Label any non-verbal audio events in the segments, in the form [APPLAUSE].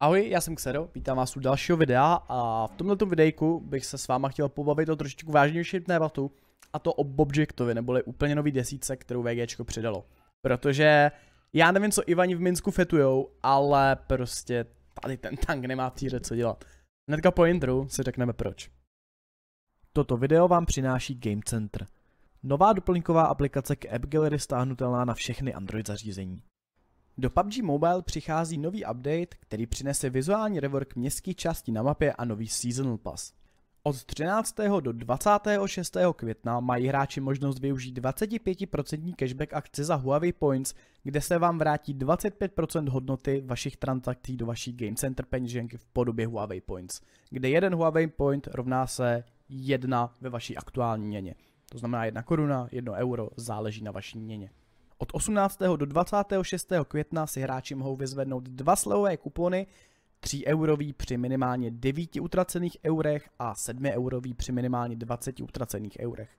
Ahoj, já jsem Xero, vítám vás u dalšího videa a v tomto videjku bych se s váma chtěl pobavit o trošičku vážnější tématu a to o Bobjectovi, neboli úplně nový desítce, kterou VGčko přidalo. Protože já nevím, co Ivani v Minsku fetujou, ale prostě tady ten tank nemá v týře co dělat. Hnedka po intru si řekneme proč. Toto video vám přináší Game Center. Nová doplňková aplikace k App Gallery stáhnutelná na všechny Android zařízení. Do PUBG Mobile přichází nový update, který přinese vizuální rework městských částí na mapě a nový Seasonal Pass. Od 13. do 26. května mají hráči možnost využít 25% cashback akce za Huawei Points, kde se vám vrátí 25% hodnoty vašich transakcí do vaší Game Center peněženky v podobě Huawei Points, kde jeden Huawei Point rovná se jedna ve vaší aktuální měně. To znamená jedna koruna, jedno euro, záleží na vaší měně. Od 18. do 26. května si hráči mohou vyzvednout dva slevové kupony, 3 eurový při minimálně 9 utracených eurech a 7 eurový při minimálně 20 utracených eurech.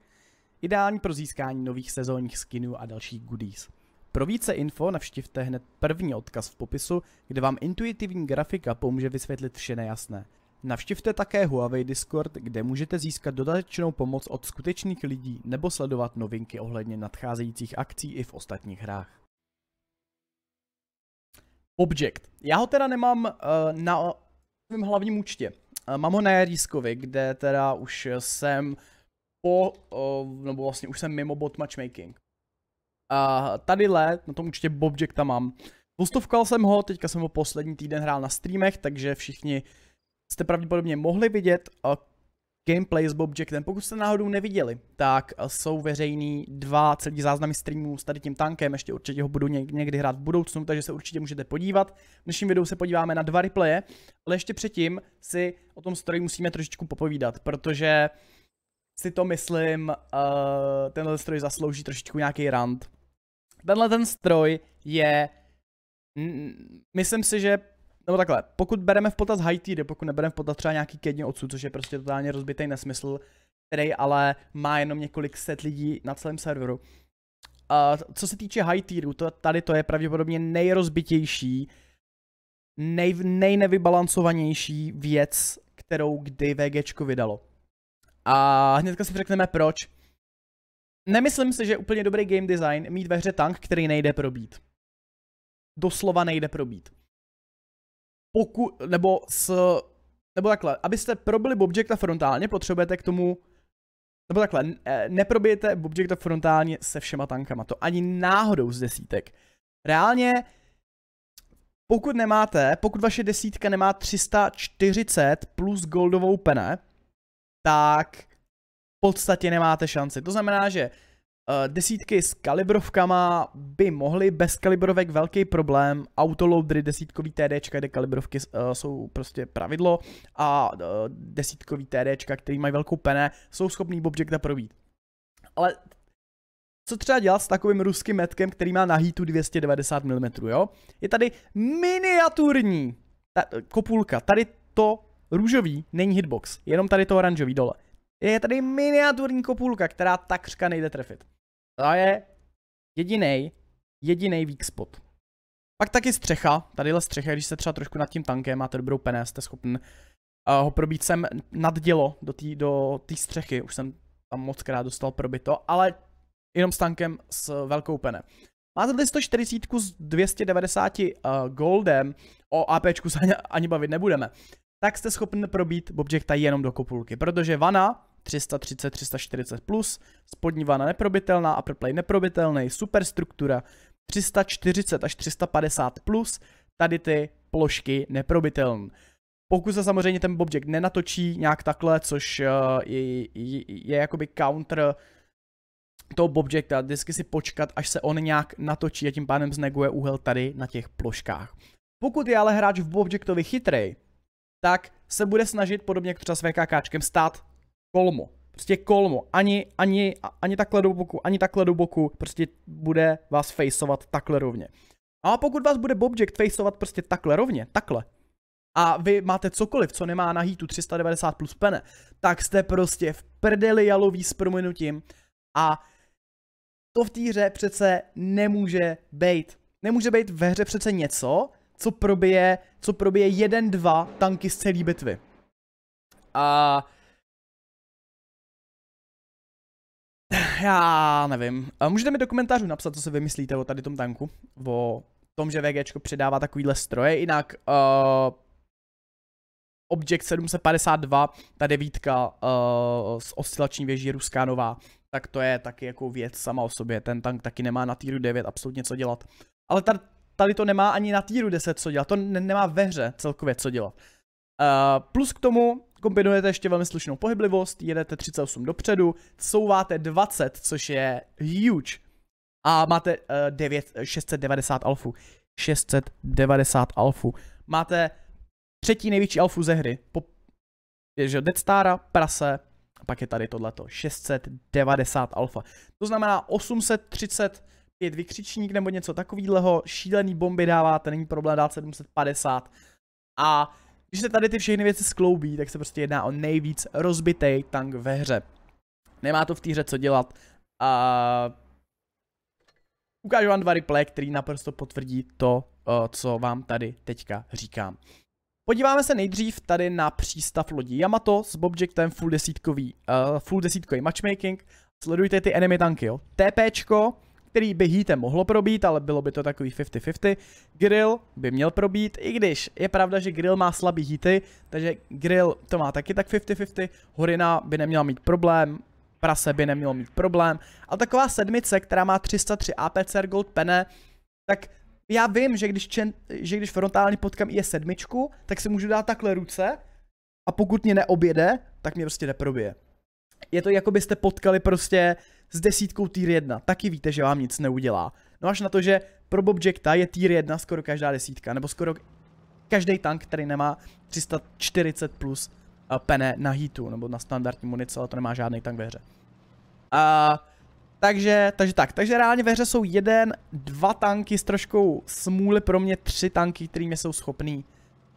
Ideální pro získání nových sezónních skinů a dalších goodies. Pro více info navštivte hned první odkaz v popisu, kde vám intuitivní grafika pomůže vysvětlit vše nejasné. Navštivte také Huawei Discord, kde můžete získat dodatečnou pomoc od skutečných lidí nebo sledovat novinky ohledně nadcházejících akcí i v ostatních hrách. Object. Já ho teda nemám uh, na svém hlavním účtě. Uh, mám ho na Jariskovi, kde teda už jsem po, uh, nebo vlastně už jsem mimo bot matchmaking. Uh, tadyhle, na tom účtě Bobjecta mám. Postovkal jsem ho, teďka jsem ho poslední týden hrál na streamech, takže všichni jste pravděpodobně mohli vidět gameplay s Bobjectem. Pokud jste náhodou neviděli, tak jsou veřejný dva celý záznamy streamů s tady tím tankem, ještě určitě ho budu někdy hrát v budoucnu, takže se určitě můžete podívat. V dnešním videu se podíváme na dva replaye, ale ještě předtím si o tom stroji musíme trošičku popovídat, protože si to myslím, uh, tenhle stroj zaslouží trošičku nějaký rant. Tenhle ten stroj je, myslím si, že nebo takhle, pokud bereme v potaz high tier, pokud nebereme v potaz třeba nějaký kedně odsud, což je prostě totálně rozbitý nesmysl, který ale má jenom několik set lidí na celém serveru. Uh, co se týče high tieru, to, tady to je pravděpodobně nejrozbitější, nej, nejnevybalancovanější věc, kterou kdy VGčko vydalo. A hnedka si řekneme proč. Nemyslím si, že je úplně dobrý game design mít ve hře tank, který nejde probít. Doslova nejde probít poku, nebo s, nebo takhle, abyste probili Bobjecta frontálně, potřebujete k tomu, nebo takhle, neprobijete Bobjecta frontálně se všema tankama, to ani náhodou z desítek. Reálně, pokud nemáte, pokud vaše desítka nemá 340 plus goldovou pene, tak v podstatě nemáte šanci. To znamená, že desítky s kalibrovkama by mohly bez kalibrovek velký problém. Autoloadery desítkový TDčka, kde kalibrovky uh, jsou prostě pravidlo a uh, desítkový TDčka, který mají velkou pene, jsou schopný Bobjecta probít. Ale co třeba dělat s takovým ruským metkem, který má na heatu 290 mm, jo? Je tady miniaturní ta, kopulka, tady to růžový není hitbox, jenom tady to oranžový dole. Je tady miniaturní kopulka, která takřka nejde trefit. To je jediný, jediný weak spot. Pak taky střecha, tadyhle střecha, když se třeba trošku nad tím tankem máte dobrou pené, jste schopen uh, ho probít sem nad dělo do té do střechy, už jsem tam moc krát dostal probito, ale jenom s tankem s velkou pene. Máte tady 140 s 290 uh, goldem, o APčku se ani, ani bavit nebudeme, tak jste schopen probít Bobjecta jenom do kopulky, protože vana 330, 340 plus, spodní vana neprobitelná, upper play neprobitelný, superstruktura 340 až 350 plus, tady ty plošky neprobitelné. Pokud se samozřejmě ten Bobject nenatočí nějak takhle, což uh, je, je, je jakoby counter toho Bobjecta, vždycky si počkat, až se on nějak natočí a tím pádem zneguje úhel tady na těch ploškách. Pokud je ale hráč v Bobjectovi chytrej, tak se bude snažit podobně jako třeba s VKKčkem stát kolmo. Prostě kolmo. Ani, ani, ani takhle do boku, ani takhle do boku. Prostě bude vás faceovat takhle rovně. A pokud vás bude Bobject faceovat prostě takhle rovně, takhle, a vy máte cokoliv, co nemá na heatu 390 plus pene, tak jste prostě v prdeli jalový s prominutím a to v té hře přece nemůže být. Nemůže být ve hře přece něco, co probije, co probije jeden, dva tanky z celé bitvy. A [SIGHS] já nevím. A můžete mi do komentářů napsat, co si vymyslíte o tady tom tanku. O tom, že VGčko přidává takovýhle stroje. Jinak uh, Object 752, ta devítka uh, z oscilační věží ruská nová, tak to je taky jako věc sama o sobě. Ten tank taky nemá na týru 9 absolutně co dělat. Ale tady, tady to nemá ani na týru 10 co dělat, to ne, nemá ve hře celkově co dělat. Uh, plus k tomu kombinujete ještě velmi slušnou pohyblivost, jedete 38 dopředu, souváte 20, což je huge. A máte uh, 9, 690 alfu. 690 alfu. Máte třetí největší alfu ze hry. Po, je, že Dead Stara, Prase, a pak je tady tohleto. 690 alfa. To znamená 835 vykřičník nebo něco takového. Šílený bomby dáváte, není problém dát 750. A když se tady ty všechny věci skloubí, tak se prostě jedná o nejvíc rozbitý tank ve hře. Nemá to v té hře co dělat. A ukážu vám dva replay, který naprosto potvrdí to, co vám tady teďka říkám. Podíváme se nejdřív tady na přístav lodí Yamato s Bobjectem full desítkový, uh, full desítkový matchmaking. Sledujte ty enemy tanky, jo. TPčko, který by heatem mohlo probít, ale bylo by to takový 50-50. Grill by měl probít, i když je pravda, že Grill má slabý heaty, takže Grill to má taky tak 50-50. Horina by neměla mít problém, Prase by nemělo mít problém, ale taková sedmice, která má 303 APC Gold Pene, tak já vím, že když, čen, že když frontálně potkám je sedmičku, tak si můžu dát takhle ruce a pokud mě neobjede, tak mě prostě neprobije. Je to jako byste potkali prostě s desítkou tier 1, taky víte, že vám nic neudělá. No až na to, že pro Bobjecta je tier 1 skoro každá desítka, nebo skoro každý tank, který nemá 340 plus uh, pene na heatu, nebo na standardní munice, ale to nemá žádný tank ve hře. A takže, takže tak, takže reálně ve hře jsou jeden, dva tanky s troškou smůly pro mě, tři tanky, kterými jsou schopný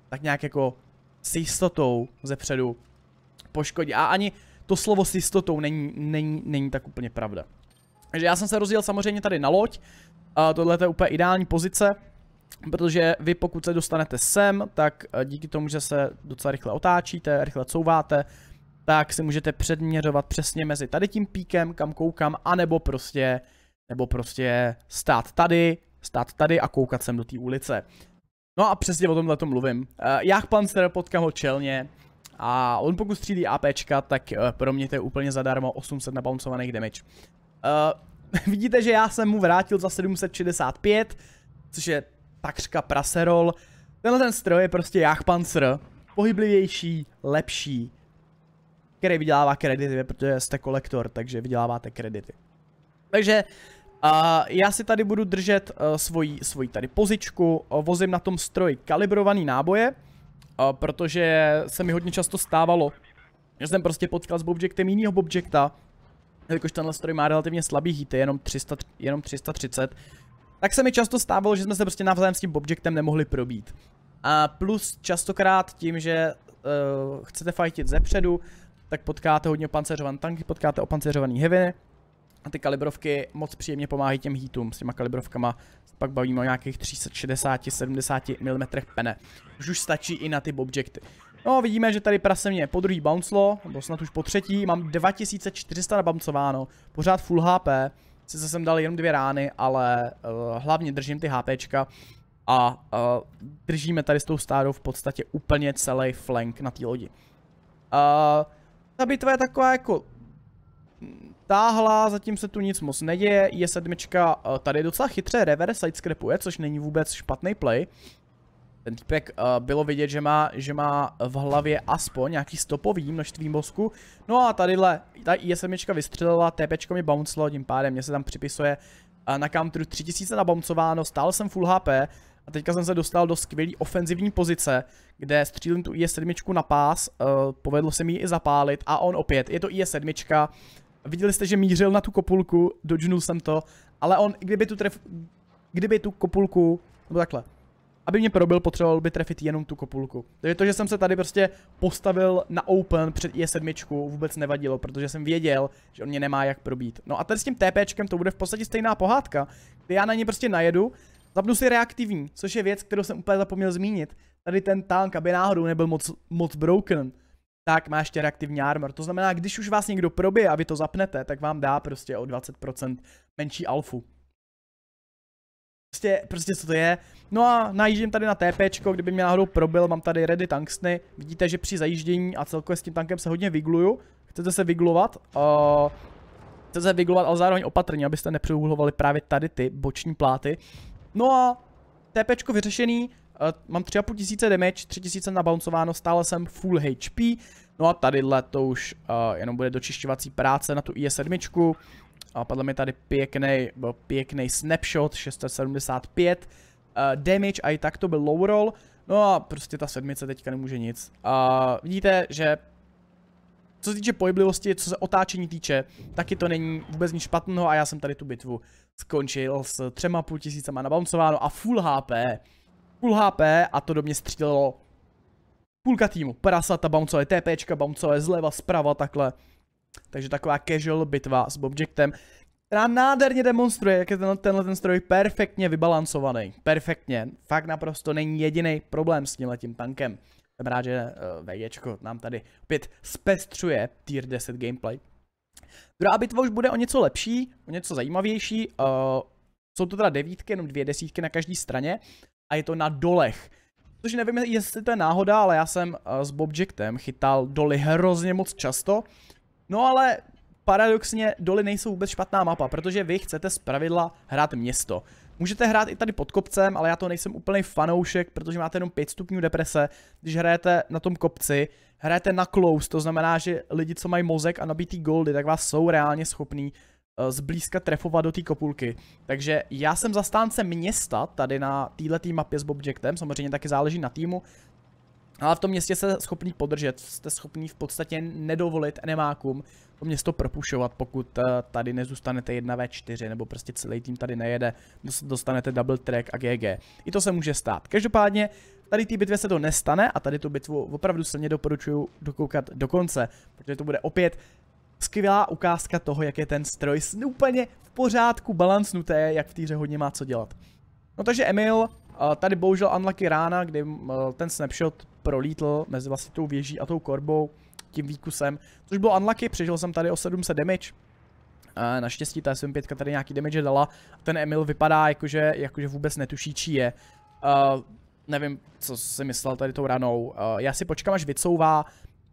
tak nějak jako s jistotou ze předu poškodit. A ani to slovo s jistotou není, není, není tak úplně pravda. Takže já jsem se rozdělil samozřejmě tady na loď. A tohle je úplně ideální pozice, protože vy pokud se dostanete sem, tak eh, díky tomu, že se docela rychle otáčíte, rychle couváte, tak si můžete předměřovat přesně mezi tady tím píkem, kam koukám, anebo prostě, nebo prostě stát tady, stát tady a koukat sem do té ulice. No a přesně o tomhle to mluvím. Uh, Jak Panzer potkám ho čelně a on pokud střílí APčka, tak uh, pro mě to je úplně zadarmo 800 nabouncovaných damage. Uh, [LAUGHS] vidíte, že já jsem mu vrátil za 765, což je takřka praserol. Tenhle ten stroj je prostě Jachpanzer, pohyblivější, lepší, který vydělává kredity, protože jste kolektor, takže vyděláváte kredity. Takže uh, já si tady budu držet uh, svoji, svoji tady pozičku, uh, vozím na tom stroji kalibrovaný náboje, protože se mi hodně často stávalo, že jsem prostě potkal s Bobjectem jinýho Bobjecta, jakož tenhle stroj má relativně slabý hity, jenom, 300, jenom 330, tak se mi často stávalo, že jsme se prostě navzájem s tím Bobjectem nemohli probít. A plus častokrát tím, že uh, chcete fightit zepředu, tak potkáte hodně opanceřované tanky, potkáte opanceřovaný heavy a ty kalibrovky moc příjemně pomáhají těm heatům. S těma kalibrovkama pak bavíme o nějakých 360-70 mm pene. Už už stačí i na ty objekty. No vidíme, že tady prase mě po druhý bouncelo, nebo snad už po třetí, mám 2400 nabamcováno, pořád full HP, sice jsem dal jenom dvě rány, ale uh, hlavně držím ty HPčka a uh, držíme tady s tou stádou v podstatě úplně celý flank na té lodi. Uh, ta bitva je taková jako táhla, zatím se tu nic moc neděje, je sedmička uh, tady docela chytře reverse sidescrapuje, což není vůbec špatný play. Ten týpek uh, bylo vidět, že má, že má v hlavě aspoň nějaký stopový množství mozku. No a tadyhle, ta IS-7 vystřelila, TPčko mi bouncelo, tím pádem mě se tam připisuje uh, na counteru 3000 nabouncované, stál jsem full HP, a teďka jsem se dostal do skvělé ofenzivní pozice, kde střílím tu IS-7 na pás, uh, povedlo se mi ji i zapálit a on opět, je to IS-7, viděli jste, že mířil na tu kopulku, dodžnul jsem to, ale on, kdyby tu tref, kdyby tu kopulku, nebo takhle, aby mě probil, potřeboval by trefit jenom tu kopulku. Takže to, že jsem se tady prostě postavil na open před IS-7 vůbec nevadilo, protože jsem věděl, že on mě nemá jak probít. No a tady s tím TPčkem to bude v podstatě stejná pohádka, kdy já na ně prostě najedu, Zapnu si reaktivní, což je věc, kterou jsem úplně zapomněl zmínit. Tady ten tank, aby náhodou nebyl moc, moc broken, tak má ještě reaktivní armor. To znamená, když už vás někdo probije a vy to zapnete, tak vám dá prostě o 20% menší alfu. Prostě, prostě co to je. No a najíždím tady na TP, kdyby mě náhodou probil, mám tady ready tankstny. Vidíte, že při zajíždění a celkově s tím tankem se hodně vygluju. Chcete se vyglovat? Uh, chcete se vyglovat, ale zároveň opatrně, abyste nepřeuhlovali právě tady ty boční pláty. No a TP vyřešený, mám 3,5 tisíce damage, 3000 nabouncováno, stále jsem full HP. No a tadyhle to už uh, jenom bude dočišťovací práce na tu IS-7. A podle mě tady pěkný, pěkný snapshot, 675 uh, damage a i tak to byl low roll. No a prostě ta sedmice teďka nemůže nic. Uh, vidíte, že co se týče pohyblivosti, co se otáčení týče, taky to není vůbec nic špatného a já jsem tady tu bitvu skončil s třema půl tisícema nabouncováno a full HP. Full HP a to do mě střílelo půlka týmu. Prasata, bouncové TPčka, bouncové zleva, zprava, takhle. Takže taková casual bitva s Bobjectem, která nádherně demonstruje, jak je tenhle, tenhle ten stroj perfektně vybalancovaný. Perfektně. Fakt naprosto není jediný problém s tím tankem. Jsem rád, že uh, eh, VJčko nám tady opět zpestřuje tier 10 gameplay. Druhá bitva už bude o něco lepší, o něco zajímavější. Uh, jsou to teda devítky, jenom dvě desítky na každé straně. A je to na dolech. Což nevím, jestli to je náhoda, ale já jsem uh, s Bobjectem chytal doly hrozně moc často. No ale paradoxně doly nejsou vůbec špatná mapa, protože vy chcete z pravidla hrát město. Můžete hrát i tady pod kopcem, ale já to nejsem úplný fanoušek, protože máte jenom 5 stupňů deprese. Když hrajete na tom kopci, hrajete na close, to znamená, že lidi, co mají mozek a nabitý goldy, tak vás jsou reálně schopní zblízka trefovat do té kopulky. Takže já jsem zastánce města tady na této mapě s Bobjectem, samozřejmě taky záleží na týmu, ale v tom městě se schopný podržet, jste schopný v podstatě nedovolit enemákům to město propušovat, pokud uh, tady nezůstanete 1v4, nebo prostě celý tým tady nejede, dostanete double track a GG. I to se může stát. Každopádně, tady té bitvě se to nestane a tady tu bitvu opravdu silně doporučuji dokoukat do konce, protože to bude opět skvělá ukázka toho, jak je ten stroj úplně v pořádku balancnuté, jak v týře hodně má co dělat. No takže Emil, tady bohužel unlucky rána, kdy ten snapshot prolítl mezi vlastně tou věží a tou korbou tím výkusem, což bylo unlucky, přežil jsem tady o 700 damage. naštěstí ta SM5 tady nějaký damage dala. Ten Emil vypadá jakože, jakože vůbec netuší, čí je. Uh, nevím, co si myslel tady tou ranou. Uh, já si počkám, až vycouvá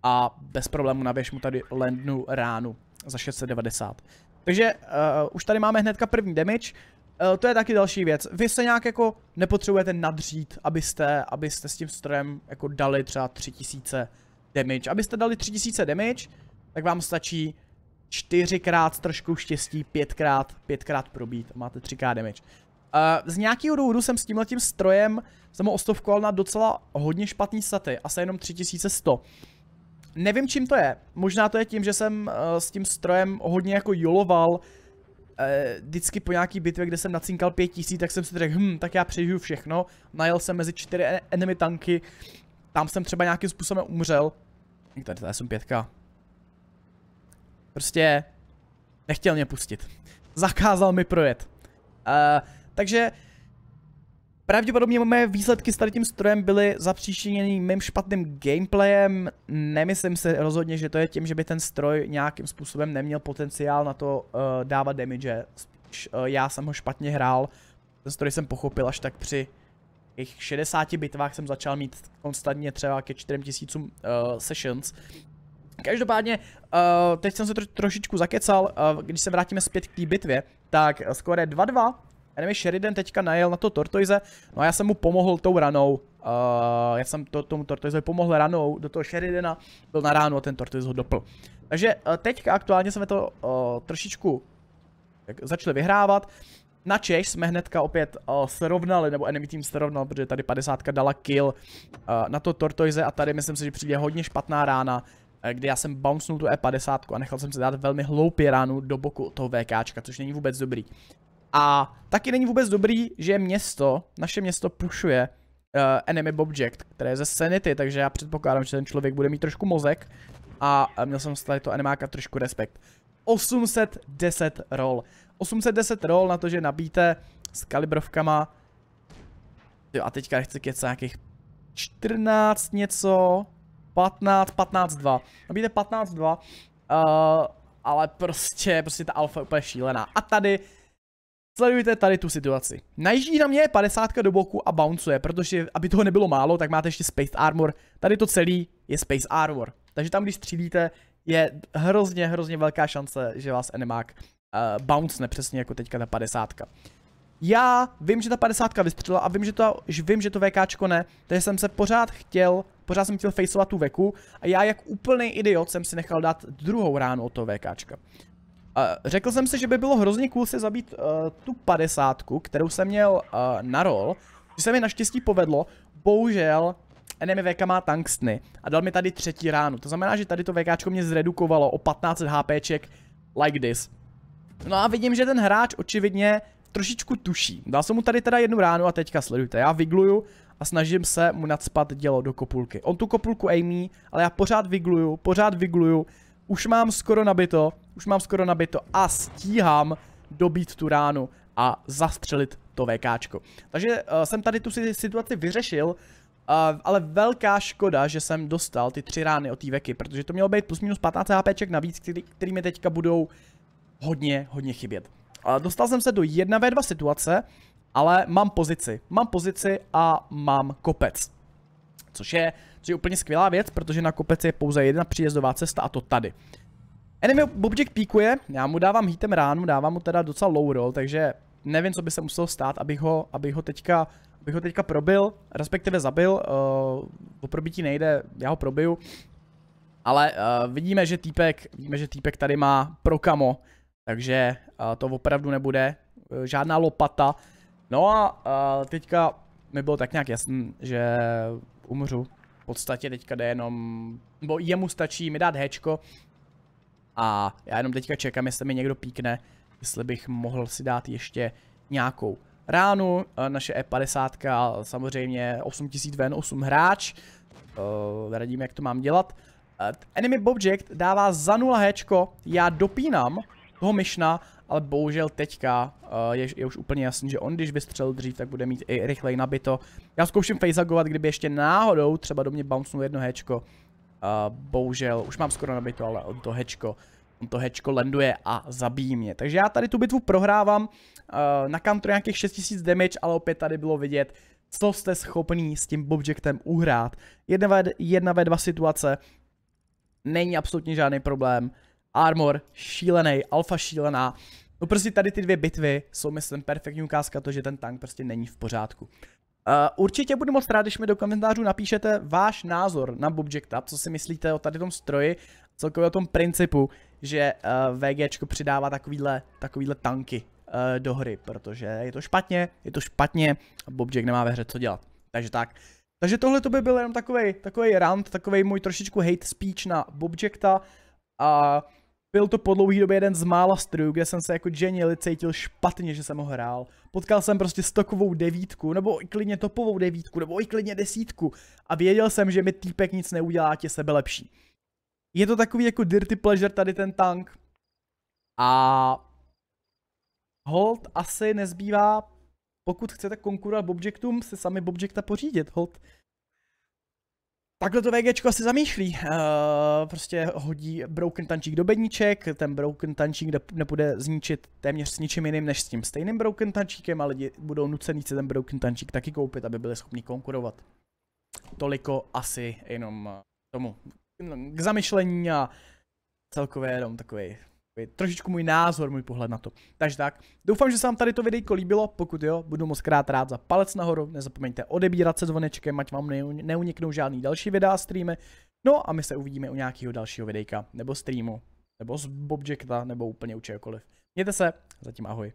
a bez problému naběž mu tady landnu ránu za 690. Takže uh, už tady máme hnedka první damage. Uh, to je taky další věc. Vy se nějak jako nepotřebujete nadřít, abyste, abyste s tím strojem jako dali třeba 3000 damage. Abyste dali 3000 damage, tak vám stačí 4krát s trošku štěstí, 5krát, 5krát probít a máte 3k damage. Uh, z nějakého důvodu jsem s tímhletím strojem jsem ho ostovkoval na docela hodně špatný staty, asi jenom 3100. Nevím čím to je, možná to je tím, že jsem uh, s tím strojem hodně jako joloval, eh, vždycky po nějaký bitvě, kde jsem nacinkal 5000, tak jsem si řekl, hm, tak já přežiju všechno. Najel jsem mezi čtyři enemy tanky, tam jsem třeba nějakým způsobem umřel. Tady to jsem pětka. Prostě nechtěl mě pustit. Zakázal mi projet. Uh, takže Pravděpodobně mé výsledky s tady tím strojem byly zapříčiněny mým špatným gameplayem. Nemyslím si rozhodně, že to je tím, že by ten stroj nějakým způsobem neměl potenciál na to uh, dávat damage. Spíš uh, já jsem ho špatně hrál. Ten stroj jsem pochopil až tak při těch 60 bitvách jsem začal mít konstantně třeba ke 4000 uh, sessions. Každopádně, uh, teď jsem se tro trošičku zakecal, uh, když se vrátíme zpět k té bitvě, tak skoro 2-2, Enemy Sheridan teďka najel na to Tortoise, no a já jsem mu pomohl tou ranou. Uh, já jsem to, tomu Tortoise pomohl ranou do toho Sheridana, byl na ránu a ten Tortoise ho dopl. Takže uh, teďka aktuálně jsme to uh, trošičku tak začali vyhrávat. Na Češ jsme hnedka opět uh, srovnali, nebo enemy team srovnal, protože tady 50 dala kill uh, na to Tortoise a tady myslím si, že přijde hodně špatná rána, kdy já jsem bouncenul tu E50 a nechal jsem si dát velmi hloupě ránu do boku toho VKčka, což není vůbec dobrý. A taky není vůbec dobrý, že město, naše město pušuje uh, enemy object, které je ze Sanity, takže já předpokládám, že ten člověk bude mít trošku mozek a měl jsem z to enemáka trošku respekt. 810 roll. 810 roll na to, že nabíte s kalibrovkama Jo, a teďka nechci kecat nějakých 14 něco, 15, 15, 2. Nabíjte 15, 2. Uh, ale prostě, prostě ta alfa je úplně šílená. A tady, sledujte tady tu situaci. Najíždí na mě 50 do boku a bouncuje, protože aby toho nebylo málo, tak máte ještě Space Armor. Tady to celý je Space Armor. Takže tam, když střílíte, je hrozně, hrozně velká šance, že vás enemák uh, bounce přesně jako teďka ta 50. Já vím, že ta 50 vystřelila a vím, že to, že vím, že to VKčko ne, takže jsem se pořád chtěl, pořád jsem chtěl faceovat tu veku a já jak úplný idiot jsem si nechal dát druhou ránu od toho VKčka. Řekl jsem si, že by bylo hrozně cool si zabít uh, tu 50, kterou jsem měl uh, na roll, že se mi naštěstí povedlo, bohužel enemy VK má tungstny a dal mi tady třetí ránu, to znamená, že tady to VKčko mě zredukovalo o 15 HPček like this. No a vidím, že ten hráč očividně trošičku tuší. Dal jsem mu tady teda jednu ránu a teďka sledujte. Já vigluju a snažím se mu nadspat dělo do kopulky. On tu kopulku aimí, ale já pořád vigluju, pořád vigluju. Už mám skoro nabito, už mám skoro nabito a stíhám dobít tu ránu a zastřelit to VKčko. Takže uh, jsem tady tu situaci vyřešil, uh, ale velká škoda, že jsem dostal ty tři rány od té veky, protože to mělo být plus minus 15 HPček navíc, který, který mi teďka budou hodně, hodně chybět. Dostal jsem se do 1v2 situace, ale mám pozici. Mám pozici a mám kopec. Což je, což je úplně skvělá věc, protože na kopec je pouze jedna příjezdová cesta a to tady. Enemy object píkuje, já mu dávám hitem ránu, dávám mu teda docela low roll, takže nevím, co by se muselo stát, abych ho, abych ho teďka abych ho teďka probil, respektive zabil, uh, o probití nejde, já ho probiju, ale uh, vidíme, že týpek, vidíme, že týpek tady má prokamo, takže uh, to opravdu nebude uh, žádná lopata. No a uh, teďka mi bylo tak nějak jasný, že umřu. V podstatě teďka jde jenom, nebo jemu stačí mi dát hečko. A já jenom teďka čekám, jestli mi někdo píkne, jestli bych mohl si dát ještě nějakou ránu. Uh, naše E50, samozřejmě 8000 ven, 8 hráč. Uh, radím, jak to mám dělat. Uh, enemy Object dává za 0 hečko, já dopínám, toho myšna, ale bohužel teďka uh, je, je už úplně jasný, že on když vystřelil dřív, tak bude mít i rychleji nabito. Já zkouším faceagovat, kdyby ještě náhodou třeba do mě bouncnul jedno hečko. Uh, bohužel, už mám skoro nabito, ale on to hečko, on to hečko landuje a zabíjí mě. Takže já tady tu bitvu prohrávám, uh, na countru nějakých 6000 damage, ale opět tady bylo vidět, co jste schopný s tím Bobjectem uhrát. Jedna v, jedna ve dva situace, není absolutně žádný problém. Armor, šílený, alfa šílená. No prostě tady ty dvě bitvy jsou myslím perfektní ukázka to, že ten tank prostě není v pořádku. Uh, určitě budu moc rád, když mi do komentářů napíšete váš názor na Bobjecta, co si myslíte o tady tom stroji, celkově o tom principu, že uh, VGčko přidává takovýhle, takovýhle tanky uh, do hry, protože je to špatně, je to špatně a Bobjack nemá ve hře co dělat. Takže tak. Takže tohle to by byl jenom takový takový rant, takový můj trošičku hate speech na Bobjecta. A uh, byl to po dlouhé době jeden z mála strojů, kde jsem se jako genuinely cítil špatně, že jsem ho hrál. Potkal jsem prostě stokovou devítku, nebo i klidně topovou devítku, nebo i klidně desítku. A věděl jsem, že mi týpek nic neudělá, tě sebe lepší. Je to takový jako dirty pleasure tady ten tank. A hold asi nezbývá, pokud chcete konkurovat Bobjectům, si sami Bobjecta pořídit. Hold Takhle to VGčko asi zamýšlí. Uh, prostě hodí broken tančík do bedníček, ten broken tančík nepůjde zničit téměř s ničím jiným než s tím stejným broken tančíkem a lidi budou nucený si ten broken tančík taky koupit, aby byli schopni konkurovat. Toliko asi jenom tomu k zamyšlení a celkově jenom takový trošičku můj názor, můj pohled na to. Takže tak, doufám, že se vám tady to videjko líbilo, pokud jo, budu moc krát rád za palec nahoru, nezapomeňte odebírat se zvonečkem, ať vám neuniknou žádný další videa a streamy, no a my se uvidíme u nějakého dalšího videjka, nebo streamu, nebo z Bobjecta, nebo úplně u čehokoliv. Mějte se, zatím ahoj.